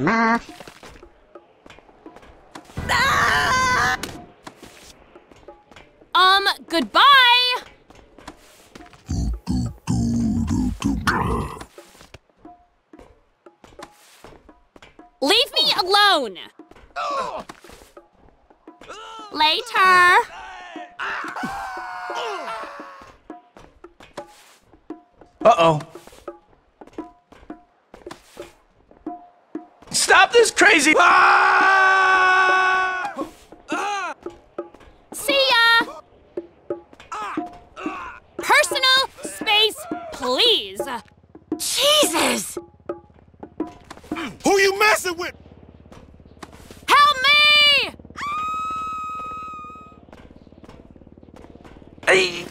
ma. Um, goodbye! Leave me alone! Later! Uh-oh. Stop this crazy... Ah! See ya! Personal space, please! Jesus! Who you messing with? Help me! Hey,